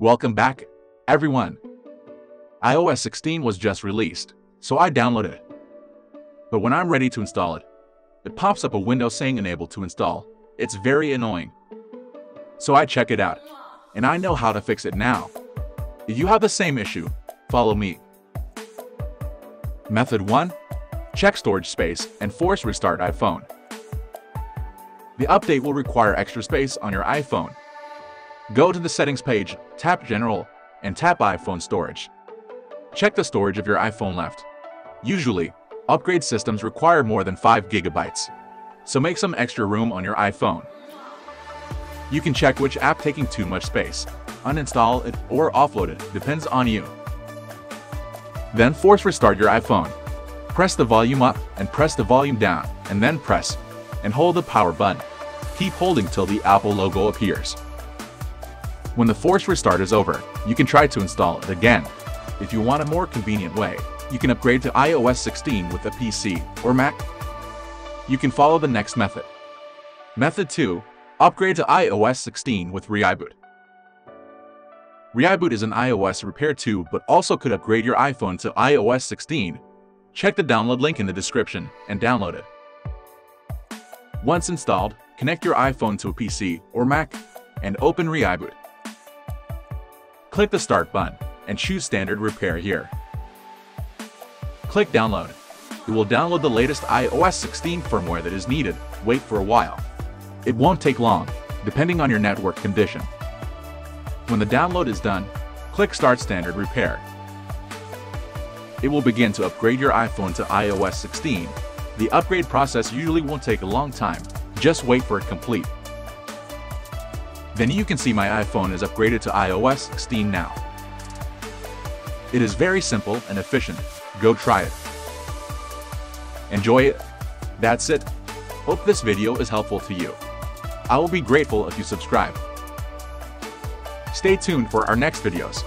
Welcome back, everyone. iOS 16 was just released, so I downloaded it. But when I'm ready to install it, it pops up a window saying unable to install. It's very annoying. So I check it out, and I know how to fix it now. If you have the same issue, follow me. Method 1. Check storage space and force restart iPhone. The update will require extra space on your iPhone. Go to the settings page, tap General, and tap iPhone storage. Check the storage of your iPhone left. Usually, upgrade systems require more than 5 gigabytes, so make some extra room on your iPhone. You can check which app taking too much space, uninstall it or offload it, depends on you. Then force restart your iPhone. Press the volume up and press the volume down, and then press and hold the power button. Keep holding till the Apple logo appears. When the force restart is over, you can try to install it again. If you want a more convenient way, you can upgrade to iOS 16 with a PC or Mac. You can follow the next method. Method 2. Upgrade to iOS 16 with ReiBoot. ReiBoot is an iOS repair tool but also could upgrade your iPhone to iOS 16. Check the download link in the description and download it. Once installed, connect your iPhone to a PC or Mac and open ReiBoot. Click the Start button and choose Standard Repair here. Click Download. It will download the latest iOS 16 firmware that is needed. Wait for a while. It won't take long, depending on your network condition. When the download is done, click Start Standard Repair. It will begin to upgrade your iPhone to iOS 16. The upgrade process usually won't take a long time. Just wait for it complete. Then you can see my iPhone is upgraded to iOS 16 now. It is very simple and efficient. Go try it. Enjoy it. That's it. Hope this video is helpful to you. I will be grateful if you subscribe. Stay tuned for our next videos.